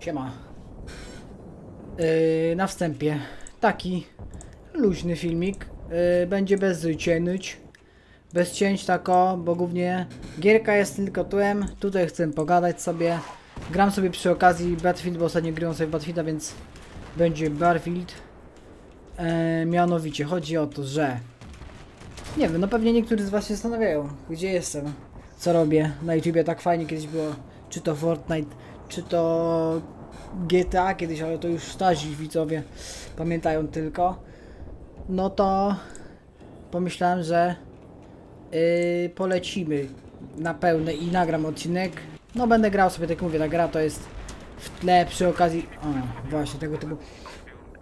Siema. Yy, na wstępie taki luźny filmik. Yy, będzie bez cięć. Bez cięć tako, bo głównie gierka jest tylko tłem. Tutaj chcę pogadać sobie. Gram sobie przy okazji Battlefield, bo ostatnio grałem sobie Battlefielda, więc będzie Battlefield. Yy, mianowicie chodzi o to, że nie wiem, no pewnie niektórzy z was się zastanawiają, gdzie jestem, co robię. Na YouTubie tak fajnie kiedyś było, czy to Fortnite, czy to GTA kiedyś, ale to już starzy widzowie pamiętają tylko. No to pomyślałem, że yy, polecimy na pełne i nagram odcinek. No będę grał sobie, tak jak mówię, ta gra to jest w tle przy okazji... O, właśnie tego typu...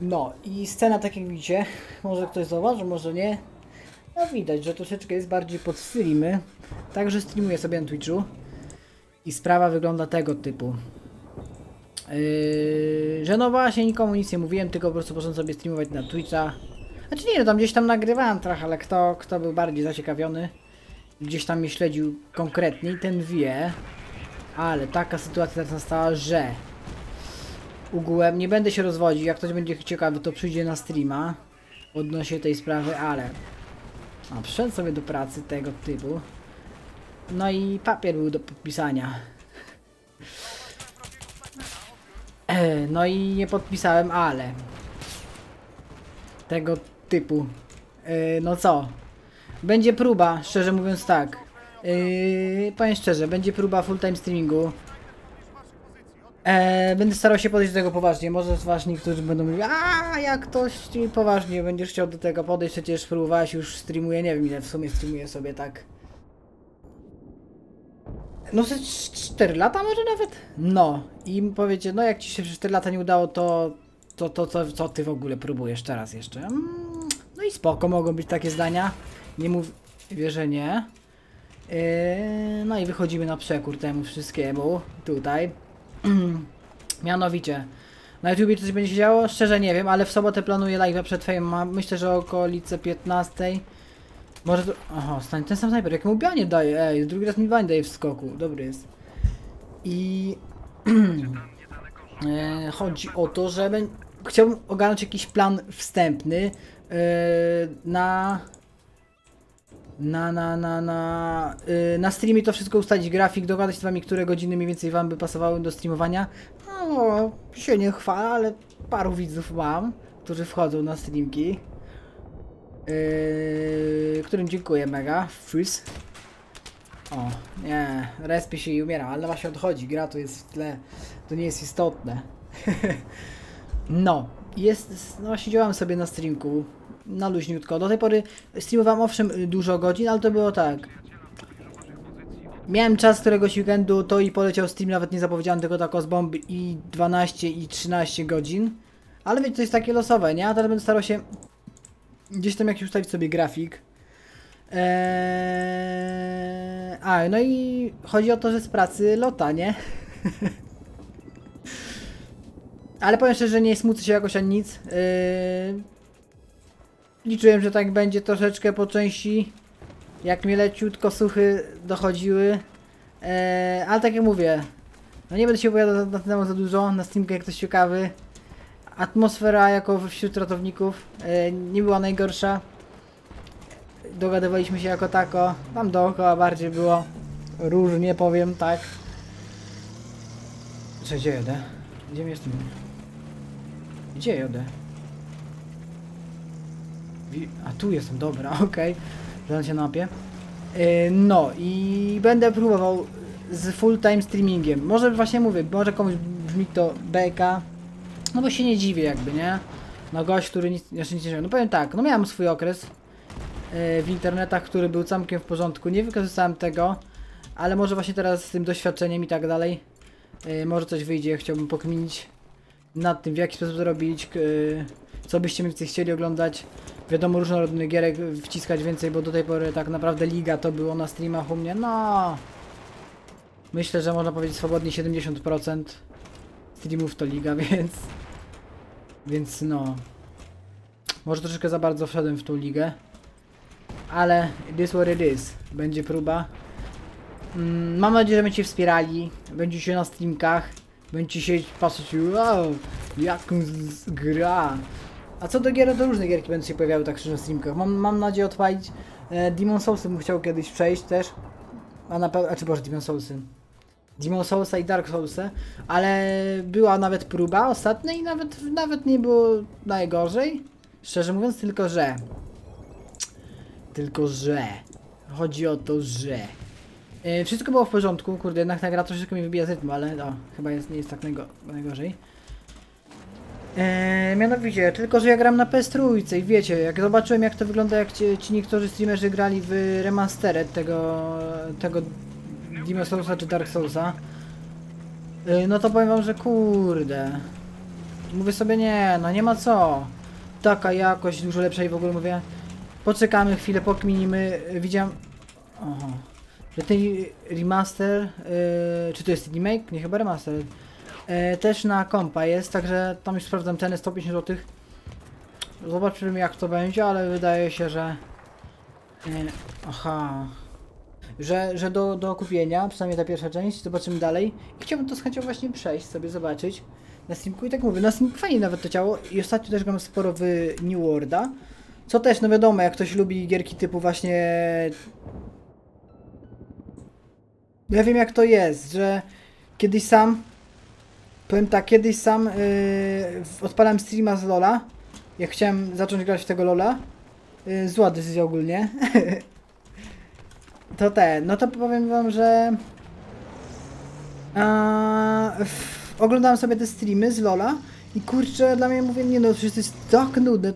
No i scena tak jak widzicie, może ktoś zauważy, może nie. No widać, że troszeczkę jest bardziej pod streamy. Także streamuję sobie na Twitchu. I sprawa wygląda tego typu. Yy, że no właśnie nikomu nic nie mówiłem, tylko po prostu poszedłem sobie streamować na Twitcha. Znaczy nie, no tam gdzieś tam nagrywałem trochę, ale kto, kto był bardziej zaciekawiony, gdzieś tam mnie śledził konkretniej, ten wie. Ale taka sytuacja teraz nastała, że ugółem nie będę się rozwodził, jak ktoś będzie ciekawy, to przyjdzie na streama odnośnie tej sprawy, ale a przyszedłem sobie do pracy tego typu. No i papier był do podpisania. No i nie podpisałem, ale tego typu. E, No co? Będzie próba, szczerze mówiąc tak. Yy, powiem szczerze, będzie próba full time streamingu. E, będę starał się podejść do tego poważnie. Może z was niektórzy będą mówić, a jak ktoś poważnie będziesz chciał do tego podejść, przecież próbowałeś już streamuję, nie wiem ile w sumie streamuję sobie tak. No ze 4 lata może nawet? No. I powiecie, no jak ci się przez 4 lata nie udało, to to, to, to co ty w ogóle próbujesz teraz jeszcze? Mm, no i spoko, mogą być takie zdania. Nie mów, że nie. Yy, no i wychodzimy na przekór temu wszystkiemu. Tutaj. Mianowicie. Na coś będzie się działo? Szczerze nie wiem, ale w sobotę planuję live przed Fame. Myślę, że okolice 15. Może to... Aha, stań ten sam snajper. Jak mu bianie daje, ej, drugi raz mi bań daje w skoku. Dobry jest. I... e, chodzi o to, że bę- chciałbym ogarnąć jakiś plan wstępny e, na... Na, na, na, na, y, na streamie to wszystko ustalić, grafik, dogadać z wami, które godziny mniej więcej wam by pasowały do streamowania. No, się nie chwalę, ale paru widzów mam, którzy wchodzą na streamki. Yy, którym dziękuję mega. Frizz. O, nie, respie się i umiera, ale właśnie odchodzi, gra to jest w tle, to nie jest istotne. no, jest, no właśnie działam sobie na streamku, na luźniutko. Do tej pory streamowałem owszem dużo godzin, ale to było tak. Miałem czas któregoś weekendu, to i poleciał stream, nawet nie zapowiedziałem tego tak z bomby i 12 i 13 godzin. Ale wiecie, to jest takie losowe, nie? A teraz będę starał się gdzieś tam jakiś ustawić sobie grafik. Eee... A, no i chodzi o to, że z pracy lota, nie? Ale powiem szczerze, nie smucę się jakoś ani nic. Eee... Liczyłem, że tak będzie troszeczkę po części. Jak mi leciutko suchy dochodziły. Eee, ale tak jak mówię, no nie będę się opowiadał na ten temat za dużo. Na streamkę jak ktoś ciekawy. Atmosfera jako wśród ratowników e, nie była najgorsza. Dogadywaliśmy się jako tako. Tam dookoła bardziej było różnie, powiem tak. Co, gdzie jadę? Gdzie jestem? Gdzie jadę? A tu jestem, dobra, okej. Okay. się na mapie. E, No i będę próbował z full time streamingiem. Może właśnie mówię, może komuś brzmi to beka. No bo się nie dziwię jakby, nie? No gość, który nic, jeszcze nic nie żyje. No powiem tak, no miałem swój okres e, w internetach, który był całkiem w porządku. Nie wykorzystałem tego, ale może właśnie teraz z tym doświadczeniem i tak dalej e, może coś wyjdzie. Chciałbym pokminić nad tym, w jaki sposób to robić, k- e, co byście więcej chcieli oglądać. Wiadomo, różnorodnych gierek wciskać więcej, bo do tej pory tak naprawdę liga to było na streamach u mnie, no... Myślę, że można powiedzieć swobodnie 70% streamów to liga, więc... Więc no... Może troszeczkę za bardzo wszedłem w tą ligę. Ale it is what it is. Będzie próba. Mm, mam nadzieję, że będziecie wspierali. Będziecie na streamkach. Będziecie siedzieć, patrzeć, wow, jak gra. A co do gier, to różne gierki będą się pojawiały tak na streamkach. Mam, mam nadzieję odpalić e, Demon Soulsy, bym chciał kiedyś przejść też. A na pewno, a czy boże, Demon Soulsy. Demon Soulsa i Dark Soulsy, ale była nawet próba ostatnia i nawet, nawet nie było najgorzej. Szczerze mówiąc, tylko że. Tylko że. Chodzi o to, że. E, wszystko było w porządku, kurde, jednak ta gra troszeczkę mi wybija z rytmu, ale no, chyba jest, nie jest tak najgo najgorzej. E, mianowicie, tylko że ja gram na PS Trójce i wiecie, jak zobaczyłem jak to wygląda, jak ci, ci niektórzy streamerzy grali w remastered tego, tego Demon Soulsa czy Dark Soulsa, e, no to powiem wam, że kurde. Mówię sobie, nie, no nie ma co. Taka jakość dużo lepsza i w ogóle mówię, poczekamy chwilę, pokminimy, e, widziałem... Oho. Że ten remaster, yy, czy to jest remake? Nie, chyba remaster. Yy, też na kompa jest, także tam już sprawdzam cenę 150 zł. Zobaczymy jak to będzie, ale wydaje się, że... Yy, aha. Że, że do, do kupienia, przynajmniej ta pierwsza część, zobaczymy dalej. I chciałbym to z chęcią właśnie przejść, sobie zobaczyć. Na Steamku i tak mówię, na Steamku fajnie nawet to ciało i ostatnio też gram sporo w New Worlda. Co też, no wiadomo, jak ktoś lubi gierki typu właśnie ja wiem jak to jest, że kiedyś sam, powiem tak, kiedyś sam yy, odpalałem streama z Lola, jak chciałem zacząć grać w tego Lola, yy, zła decyzja ogólnie, to ten, no to powiem wam, że a, w, oglądałem sobie te streamy z Lola i kurczę, dla mnie mówię, nie no, przecież to jest tak nudne,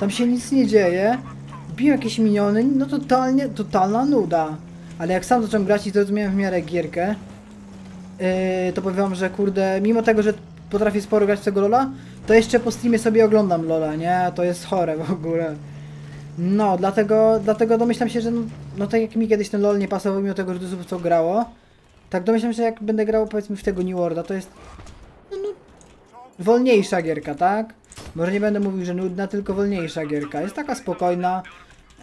tam się nic nie dzieje, biją jakieś miniony, no totalnie, totalna nuda. Ale jak sam zacząłem grać i zrozumiałem w miarę gierkę, yy, to powiem wam, że kurde, mimo tego, że potrafię sporo grać w tego Lola, to jeszcze po streamie sobie oglądam Lola, nie? To jest chore w ogóle. No, dlatego, dlatego domyślam się, że no, no tak jak mi kiedyś ten LoL nie pasował, mimo tego, że dużo to grało, tak domyślam się, że jak będę grał powiedzmy w tego New Worlda, to jest no, no, wolniejsza gierka, tak? Może nie będę mówił, że nudna, tylko wolniejsza gierka. Jest taka spokojna.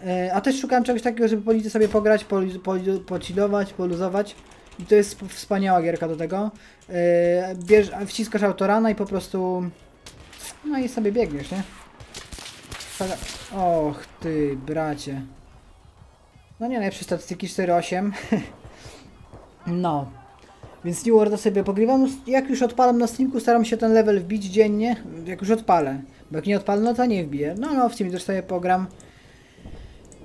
E, A też szukałem czegoś takiego, żeby policy sobie pograć, poli- poli- poluzować. I to jest sp- wspaniała gierka do tego. E, Bierz, wciskasz autorana i po prostu... No i sobie biegniesz, nie? Och ty, bracie. No nie, najlepsze statystyki 4.8. no. Więc New Worlda sobie pogrywam. Jak już odpalam na streamku, staram się ten level wbić dziennie. Jak już odpalę. Bo jak nie odpalę, no to nie wbiję. No, no, w streamie też sobie pogram.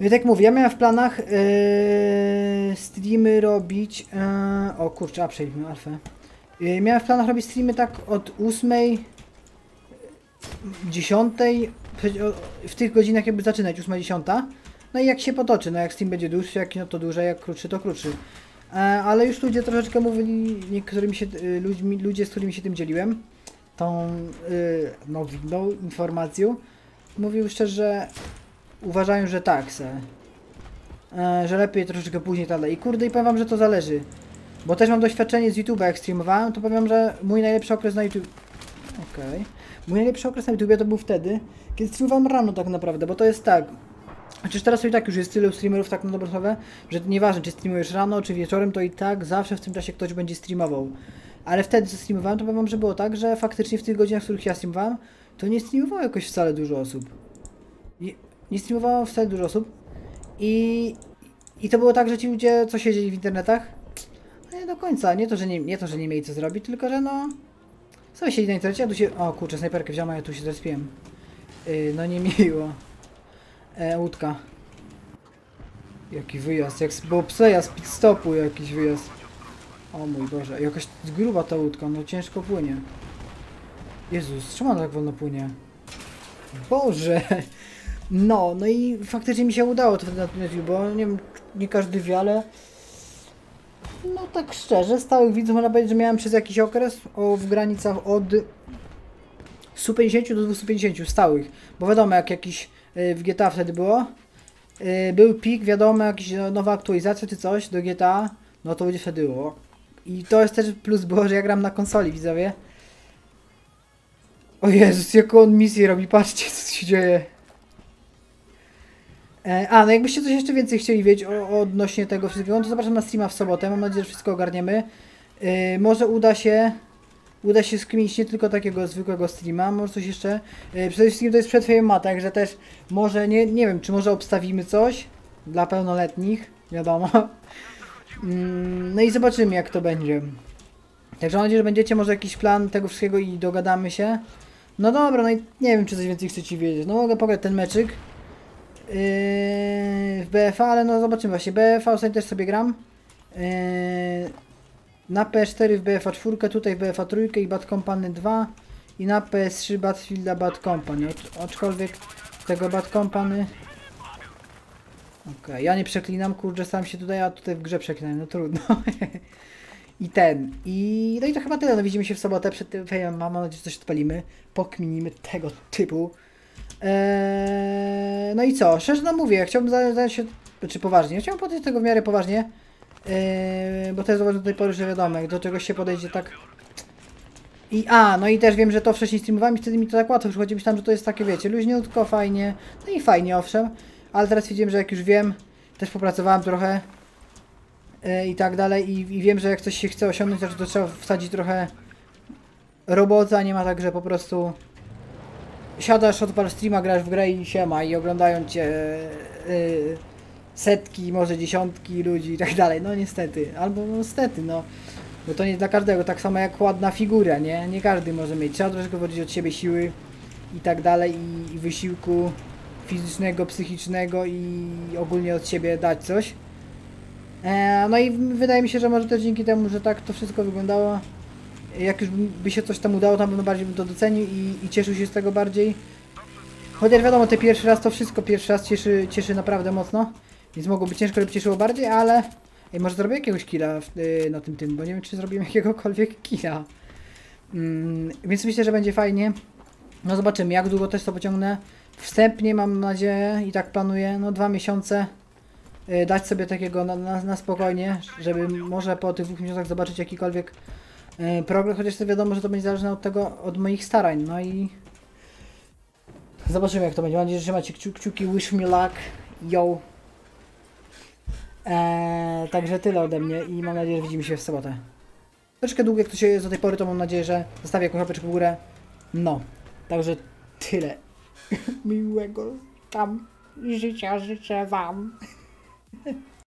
I tak mówię, ja miałem w planach yy, streamy robić. Yy, o kurczę, a przejdźmy alfę. Yy, miałem w planach robić streamy tak od 8, 10, w tych godzinach jakby zaczynać, 8, 10. No i jak się potoczy, no jak stream będzie dłuższy, jak no to dłużej, jak krótszy, to krótszy. E, ale już ludzie troszeczkę mówili, niektórymi się, y, ludźmi, ludzie, z którymi się tym dzieliłem, tą y, nowinną informacją, mówił szczerze, że uważają, że tak se. E, że lepiej troszeczkę później dalej. I kurde, i powiem wam, że to zależy. Bo też mam doświadczenie z YouTube'a, jak streamowałem, to powiem, że mój najlepszy okres na YouTube... Okej. Mój najlepszy okres na YouTubie to był wtedy, kiedy streamowałem rano tak naprawdę, bo to jest tak... Chociaż teraz to i tak już jest tylu streamerów tak na dobrą sprawę, że nieważne czy streamujesz rano czy wieczorem, to i tak zawsze w tym czasie ktoś będzie streamował. Ale wtedy co streamowałem, to powiem wam, że było tak, że faktycznie w tych godzinach, w których ja streamowałem, to nie streamowało jakoś wcale dużo osób. Nie, nie streamowało wcale dużo osób. I, I to było tak, że ci ludzie, co siedzieli w internetach, no nie do końca, nie to, że nie, nie to, że nie mieli co zrobić, tylko że no... Sobie siedzieli na internecie, a tu się... O kurczę, snajperkę wziąłem, a ja tu się zrespiłem. Yy, no niemiło. E, łódka. Jaki wyjazd, jak z z pit stopu jakiś wyjazd. O mój Boże, jakaś gruba ta łódka, no ciężko płynie. Jezus, czemu ona tak wolno płynie? Boże! No, no i faktycznie mi się udało to na tym bo nie wiem, nie każdy wie, ale no tak szczerze, stałych widzów można powiedzieć, że miałem przez jakiś okres o, w granicach od 150 do 250 stałych, bo wiadomo jak jakiś w GTA wtedy było, y, był pik, wiadomo, jakaś nowa aktualizacja czy coś do GTA, no to będzie wtedy było. I to jest też plus było, że ja gram na konsoli, widzowie. O Jezus, jaką on misję robi, patrzcie co się dzieje. E, A, no jakbyście coś jeszcze więcej chcieli wiedzieć o, odnośnie tego wszystkiego, no to zapraszam na streama w sobotę. Mam nadzieję, że wszystko ogarniemy. E, może uda się uda się skminić nie tylko takiego zwykłego streama, może coś jeszcze. E, Przede wszystkim to jest przed FMA, także też może, nie, nie wiem, czy może obstawimy coś dla pełnoletnich, wiadomo. Mm, No i zobaczymy jak to będzie. Także mam nadzieję, że będziecie może jakiś plan tego wszystkiego i dogadamy się. No dobra, no i nie wiem, czy coś więcej chcecie wiedzieć. No mogę pograć ten meczyk yy, w BFA, ale no zobaczymy właśnie. BFA ostatnio też sobie gram. Yy, na PS4 w BFA 4, tutaj w BFA 3 i Bad Company 2 i na PS3 Battlefielda Bad Company. Acz- Aczkolwiek tego Bad Company... Okej, ja nie przeklinam, kurczę, sam się tutaj, a tutaj w grze przeklinam, no trudno. I ten. I no i to chyba tyle. No widzimy się w sobotę przed tym fejmem. Mam nadzieję, że coś odpalimy. Pokminimy tego typu. Eee, no i co? Szczerze no mówię, chciałbym za- zająć się. Czy poważnie? Chciałbym podejść do tego w miarę poważnie. Eee, bo to jest zauważyłem do tej pory, że wiadomo, jak do czegoś się podejdzie tak. I a, no i też wiem, że to wcześniej streamowałem i wtedy mi to tak łatwo przychodzi. Myślałem, że to jest takie, wiecie, luźniutko, fajnie. No i fajnie, owszem. Ale teraz widzimy, że jak już wiem, też popracowałem trochę e, i tak dalej i, i wiem, że jak coś się chce osiągnąć, to, to trzeba wsadzić trochę robota, nie ma tak, że po prostu siadasz, odpal streama, grasz w grę i siema i oglądają cię y, setki, może dziesiątki ludzi i tak dalej, no niestety, albo no, niestety, no bo to nie dla każdego, tak samo jak ładna figura, nie? Nie każdy może mieć, trzeba troszkę włożyć od siebie siły i tak dalej i, i wysiłku fizycznego, psychicznego i ogólnie od siebie dać coś. E, no i wydaje mi się, że może też dzięki temu, że tak to wszystko wyglądało, jak już by się coś tam udało, na pewno bardziej bym to docenił i, i cieszył się z tego bardziej. Chociaż wiadomo, te pierwszy raz to wszystko pierwszy raz cieszy, cieszy naprawdę mocno, więc mogło być ciężko, żeby cieszyło bardziej, ale Ej, może zrobię jakiegoś killa w, y, na tym tym, bo nie wiem, czy zrobimy jakiegokolwiek killa. Mm, więc myślę, że będzie fajnie. No zobaczymy, jak długo też to pociągnę. Wstępnie mam nadzieję i tak planuję, no dwa miesiące y, dać sobie takiego na, na, na spokojnie, żeby może po tych dwóch miesiącach zobaczyć jakikolwiek y, progres, chociaż to wiadomo, że to będzie zależne od tego, od moich starań, no i zobaczymy jak to będzie. Mam nadzieję, że macie kciu, kciuki, wish me luck, yo. Eee, także tyle ode mnie i mam nadzieję, że widzimy się w sobotę. Troszkę długo jak to się jest do tej pory, to mam nadzieję, że zostawię jakąś łapeczkę w górę. No, także tyle. Miłego tam życia życzę wam.